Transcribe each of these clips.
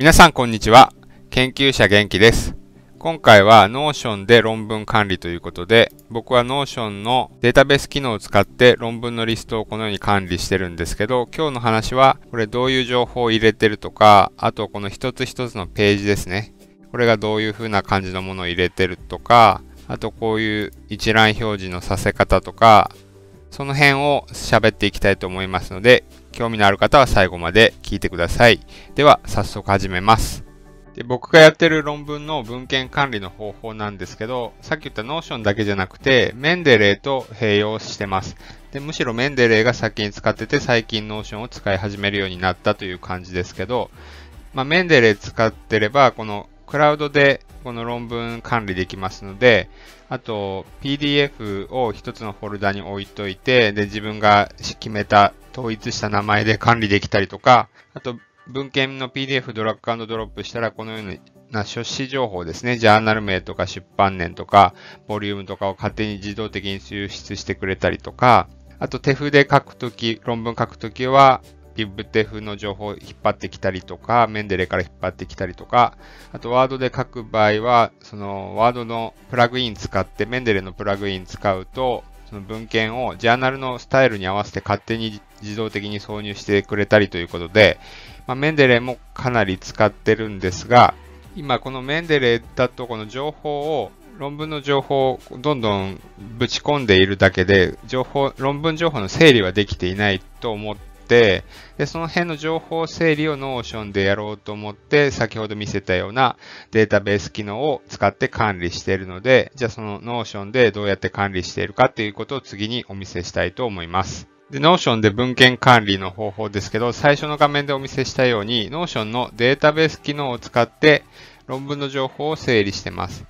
皆さんこんにちは。研究者元気です。今回は Notion で論文管理ということで、僕は Notion のデータベース機能を使って論文のリストをこのように管理してるんですけど、今日の話はこれどういう情報を入れてるとか、あとこの一つ一つのページですね。これがどういう風な感じのものを入れてるとか、あとこういう一覧表示のさせ方とか、その辺を喋っていきたいと思いますので、興味のある方は最後まで聞いてください。では、早速始めます。で僕がやってる論文の文献管理の方法なんですけど、さっき言った Notion だけじゃなくて、メンデレーと併用してます。でむしろメンデレーが先に使ってて、最近 Notion を使い始めるようになったという感じですけど、まあ、メンデレー使ってれば、このクラウドでこの論文管理できますので、あと PDF を一つのフォルダに置いといて、で自分が決めた統一した名前で管理できたりとか、あと文献の PDF ドラッグドロップしたらこのような書誌情報ですね。ジャーナル名とか出版年とか、ボリュームとかを勝手に自動的に抽出してくれたりとか、あと手筆書くとき、論文書くときは、ギブテフの情報を引っ張ってきたりとか、メンデレから引っ張ってきたりとか、あとワードで書く場合は、そのワードのプラグイン使って、メンデレのプラグイン使うと、その文献をジャーナルのスタイルに合わせて勝手に自動的に挿入してくれたりということで、まあ、メンデレもかなり使ってるんですが、今このメンデレだとこの情報を論文の情報をどんどんぶち込んでいるだけで、情報、論文情報の整理はできていないと思って、で、その辺の情報整理を Notion でやろうと思って、先ほど見せたようなデータベース機能を使って管理しているので、じゃあその Notion でどうやって管理しているかっていうことを次にお見せしたいと思います。で、Notion で文献管理の方法ですけど、最初の画面でお見せしたように、Notion のデータベース機能を使って論文の情報を整理してます。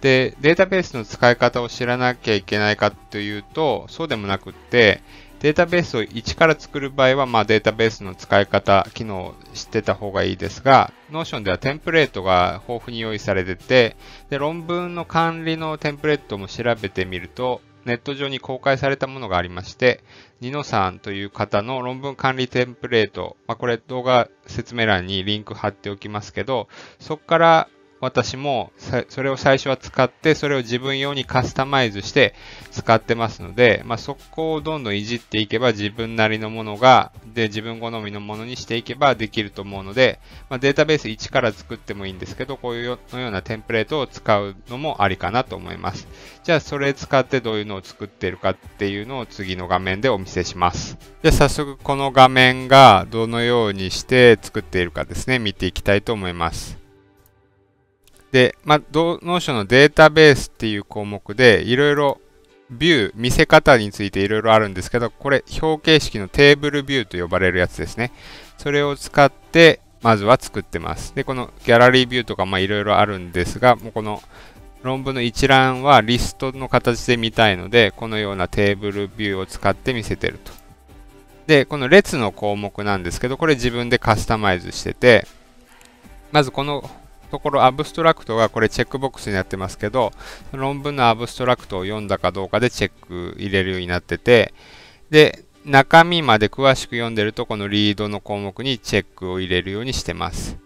で、データベースの使い方を知らなきゃいけないかというと、そうでもなくって、データベースを一から作る場合は、まあ、データベースの使い方、機能を知ってた方がいいですが、Notion ではテンプレートが豊富に用意されてて、で論文の管理のテンプレートも調べてみると、ネット上に公開されたものがありまして、ニノさんという方の論文管理テンプレート、まあ、これ動画説明欄にリンク貼っておきますけど、そこから私もそれを最初は使って、それを自分用にカスタマイズして使ってますので、まあ、そこをどんどんいじっていけば自分なりのものが、で、自分好みのものにしていけばできると思うので、まあ、データベース1から作ってもいいんですけど、こういうのようなテンプレートを使うのもありかなと思います。じゃあ、それ使ってどういうのを作ってるかっていうのを次の画面でお見せします。じゃあ、早速この画面がどのようにして作っているかですね、見ていきたいと思います。で、まあ、 Notionのデータベースっていう項目で、いろいろビュー、見せ方についていろいろあるんですけど、これ表形式のテーブルビューと呼ばれるやつですね。それを使って、まずは作ってます。で、このギャラリービューとか、まあいろいろあるんですが、もうこの論文の一覧はリストの形で見たいので、このようなテーブルビューを使って見せてると。で、この列の項目なんですけど、これ自分でカスタマイズしてて、まずこのところアブストラクトがこれチェックボックスになってますけど、論文のアブストラクトを読んだかどうかでチェック入れるようになってて、で、中身まで詳しく読んでると、このリードの項目にチェックを入れるようにしてます。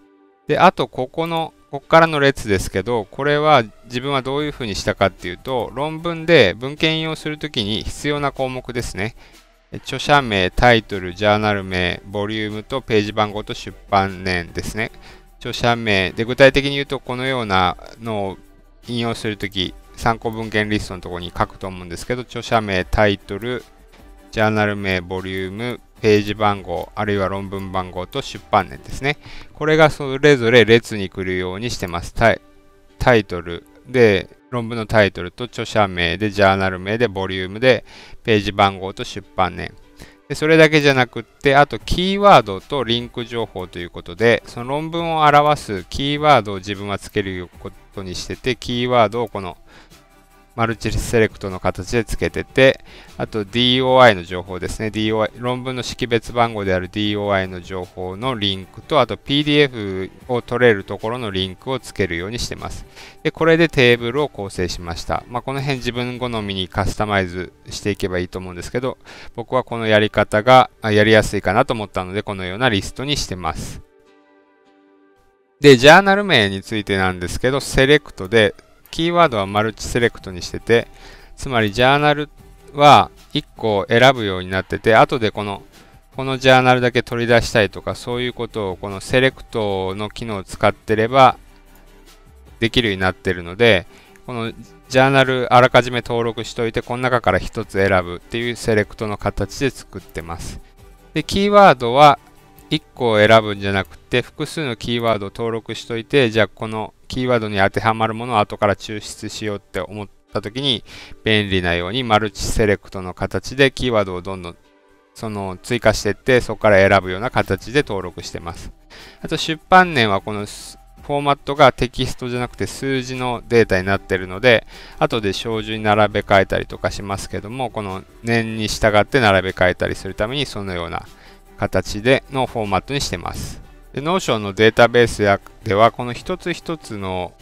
で、あと、ここの、ここからの列ですけど、これは自分はどういうふうにしたかっていうと、論文で文献引用するときに必要な項目ですね。著者名、タイトル、ジャーナル名、ボリュームとページ番号と出版年ですね。著者名で具体的に言うとこのようなのを引用するとき参考文献リストのところに書くと思うんですけど著者名、タイトル、ジャーナル名、ボリューム、ページ番号、あるいは論文番号と出版年ですね。これがそれぞれ列に来るようにしてます。タイタイトルで、論文のタイトルと著者名で、ジャーナル名で、ボリュームで、ページ番号と出版年。でそれだけじゃなくって、あとキーワードとリンク情報ということで、その論文を表すキーワードを自分はつけることにしてて、キーワードをこのマルチセレクトの形でつけてて、あと DOI の情報ですね。DOI、論文の識別番号である DOI の情報のリンクと、あと PDF を取れるところのリンクをつけるようにしてます。で、これでテーブルを構成しました。まあ、この辺自分好みにカスタマイズしていけばいいと思うんですけど、僕はこのやり方がやりやすいかなと思ったので、このようなリストにしてます。で、ジャーナル名についてなんですけど、セレクトで、キーワードはマルチセレクトにしてて、つまりジャーナルは1個選ぶようになってて、後でこの、このジャーナルだけ取り出したいとか、そういうことをこのセレクトの機能を使ってればできるようになってるので、このジャーナルあらかじめ登録しておいて、この中から1つ選ぶっていうセレクトの形で作ってます。で、キーワードは1個を選ぶんじゃなくて、複数のキーワードを登録しておいて、じゃあこのキーワードに当てはまるものを後から抽出しようって思った時に便利なようにマルチセレクトの形でキーワードをどんどんその追加していってそこから選ぶような形で登録してます。あと出版年はこのフォーマットがテキストじゃなくて数字のデータになってるので、後で小順に並べ替えたりとかしますけども、この年に従って並べ替えたりするためにそのような形でのフォーマットにしてます。で Notion のデータベースでは、この一つ一つの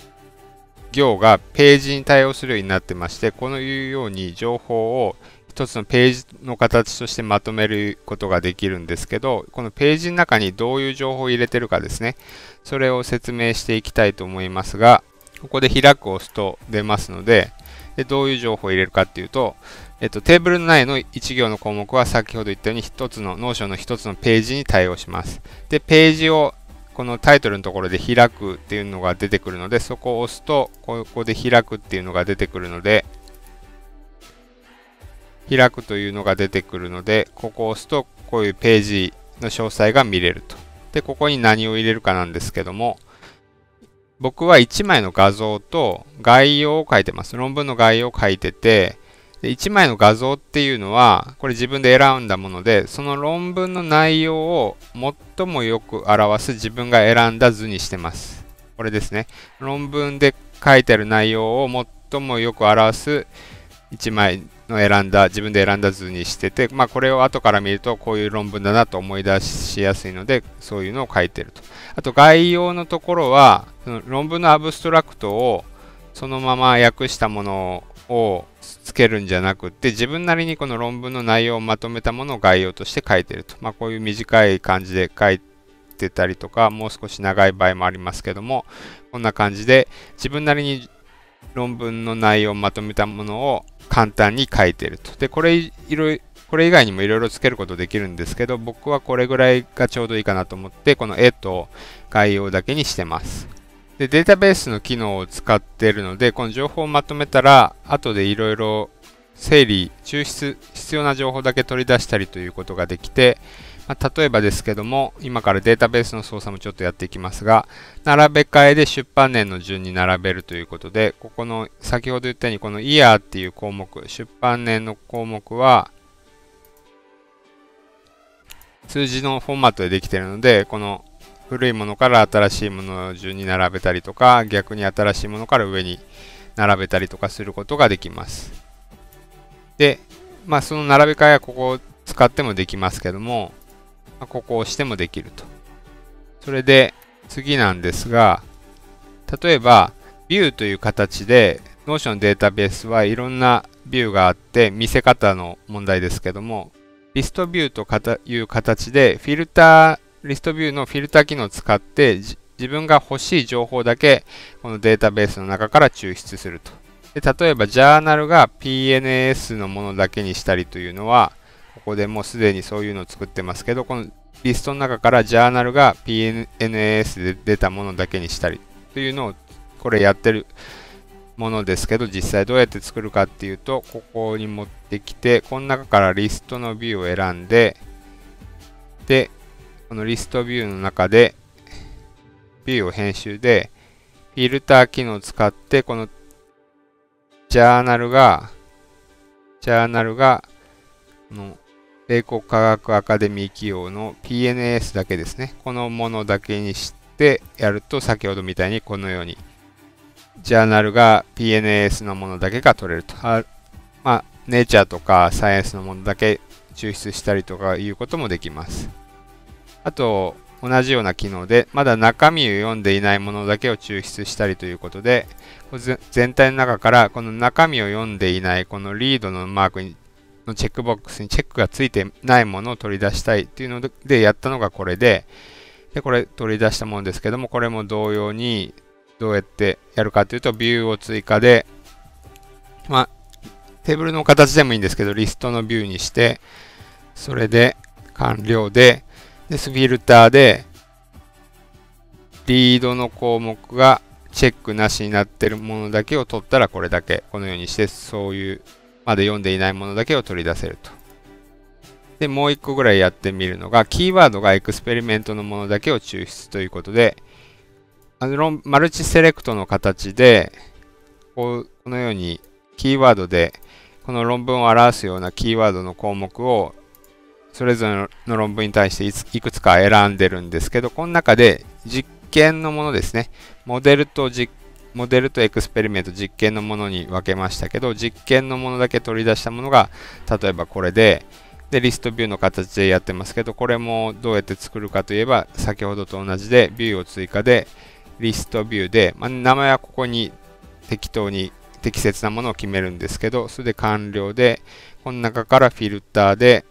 行がページに対応するようになってまして、このいうように情報を一つのページの形としてまとめることができるんですけど、このページの中にどういう情報を入れてるかですね。それを説明していきたいと思いますが、ここで開くを押すと出ますので、でどういう情報を入れるかっていうと、えっと、テーブル内の1行の項目は先ほど言ったように1つの、 Notionの1つのページに対応します。で、ページをこのタイトルのところで開くっていうのが出てくるので、そこを押すと、ここで開くっていうのが出てくるので、開くというのが出てくるので、ここを押すと、こういうページの詳細が見れると。で、ここに何を入れるかなんですけども、僕は1枚の画像と概要を書いてます。論文の概要を書いてて、で1枚の画像っていうのは、これ自分で選んだもので、その論文の内容を最もよく表す自分が選んだ図にしてます。これですね。論文で書いてある内容を最もよく表す1枚の選んだ、自分で選んだ図にしてて、まあこれを後から見るとこういう論文だなと思い出しやすいので、そういうのを書いてると。あと概要のところは、その論文のアブストラクトをそのまま訳したものをつけるんじゃなくて、自分なりにこの論文の内容をまとめたものを概要として書いてると。まあこういう短い感じで書いてたりとか、もう少し長い場合もありますけども、こんな感じで自分なりに論文の内容をまとめたものを簡単に書いてると。で、これいろこれ以外にもいろいろつけることできるんですけど、僕はこれぐらいがちょうどいいかなと思って、この絵と概要だけにしてます。で、データベースの機能を使っているので、この情報をまとめたら、後でいろいろ整理、抽出、必要な情報だけ取り出したりということができて、まあ、例えばですけども、今からデータベースの操作もちょっとやっていきますが、並べ替えで出版年の順に並べるということで、ここの先ほど言ったようにこの year っていう項目、出版年の項目は、数字のフォーマットでできているので、この古いものから新しいものを順に並べたりとか、逆に新しいものから上に並べたりとかすることができます。で、まあその並べ替えはここを使ってもできますけども、ま、ここを押してもできると。それで次なんですが、例えば、ビューという形で、Notion データベースはいろんなビューがあって、見せ方の問題ですけども、リストビューという形で、フィルター、リストビューのフィルター機能を使って、自分が欲しい情報だけ、このデータベースの中から抽出すると。で例えば、ジャーナルが PNS のものだけにしたりというのは、ここでもうすでにそういうのを作ってますけど、このリストの中からジャーナルが PNAS で出たものだけにしたりというのをこれやってるものですけど、実際どうやって作るかっていうと、ここに持ってきて、この中からリストのビューを選んで、で、このリストビューの中で、ビューを編集で、フィルター機能を使って、このジャーナルが、ジャーナルがの米国科学アカデミー企業の PNS だけですね。このものだけにしてやると、先ほどみたいにこのように、ジャーナルが PNS のものだけが取れると。あまあ、ネイチャーとかサイエンスのものだけ抽出したりとかいうこともできます。あと、同じような機能で、まだ中身を読んでいないものだけを抽出したりということで、全体の中からこの中身を読んでいないこのリードのマークにのチェックボックスにチェックがついてないものを取り出したいっていうのでやったのがこれで、で、これ取り出したものですけども、これも同様にどうやってやるかというと、ビューを追加で、まあ、テーブルの形でもいいんですけど、リストのビューにして、それで完了で、で、フィルターで、リードの項目がチェックなしになってるものだけを取ったらこれだけ、このようにして、そういう、まだ読んでいないものだけを取り出せると。で、もう一個ぐらいやってみるのが、キーワードがエクスペリメントのものだけを抽出ということで、あのマルチセレクトの形で、こうこのようにキーワードで、この論文を表すようなキーワードの項目を、それぞれの論文に対していくつか選んでるんですけど、この中で実験のものですね。モデルと実モデルとエクスペリメント実験のものに分けましたけど、実験のものだけ取り出したものが、例えばこれで、で、リストビューの形でやってますけど、これもどうやって作るかといえば、先ほどと同じで、ビューを追加で、list view で、まあ、名前はここに適当に適切なものを決めるんですけど、それで完了で、この中からフィルターで、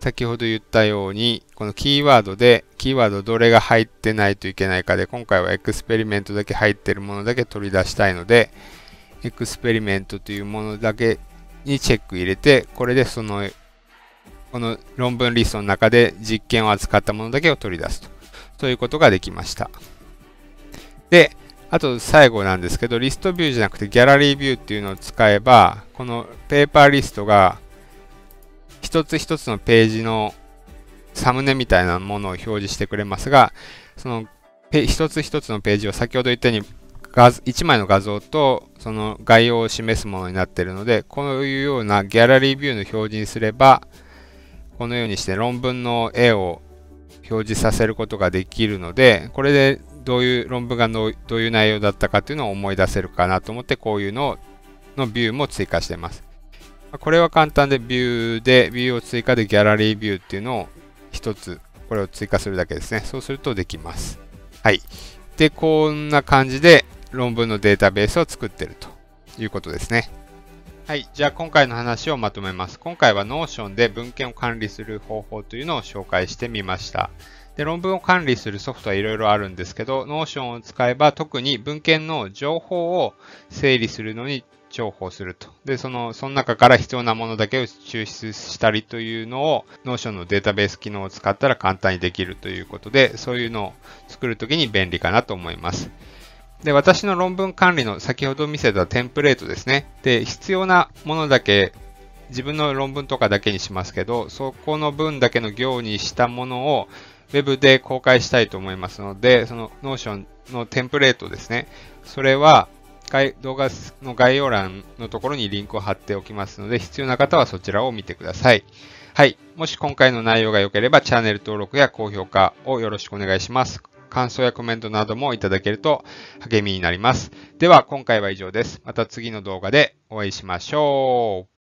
先ほど言ったように、このキーワードで、キーワードどれが入ってないといけないかで、今回は experiment だけ入ってるものだけ取り出したいので、 experiment というものだけにチェック入れて、これでそのこの論文リストの中で実験を扱ったものだけを取り出すと。そういうことができました。で、あと最後なんですけど、リストビューじゃなくてギャラリービューっていうのを使えば、このペーパーリストが一つ一つのページのサムネみたいなものを表示してくれますが、その一つ一つのページを先ほど言ったように1枚の画像とその概要を示すものになっているので、こういうようなギャラリービューの表示にすれば、このようにして論文の絵を表示させることができるので、これでどういう論文がどういう内容だったかっていうのを思い出せるかなと思って、こういうののビューも追加しています。これは簡単でビューで、ビューを追加でギャラリービューっていうのを一つ、これを追加するだけですね。そうするとできます。はい。で、こんな感じで論文のデータベースを作ってるということですね。はい。じゃあ今回の話をまとめます。今回は Notion で文献を管理する方法というのを紹介してみました。で、論文を管理するソフトはいろいろあるんですけど、Notion を使えば特に文献の情報を整理するのに重宝すると。で、その、その中から必要なものだけを抽出したりというのを Notion のデータベース機能を使ったら簡単にできるということで、そういうのを作るときに便利かなと思います。で、私の論文管理の先ほど見せたテンプレートですね。で、必要なものだけ、自分の論文とかだけにしますけど、そこの分だけの行にしたものを Web で公開したいと思いますので、その Notion のテンプレートですね。それは動画の概要欄のところにリンクを貼っておきますので、必要な方はそちらを見てください。はい。もし今回の内容が良ければチャンネル登録や高評価をよろしくお願いします。感想やコメントなどもいただけると励みになります。では今回は以上です。また次の動画でお会いしましょう。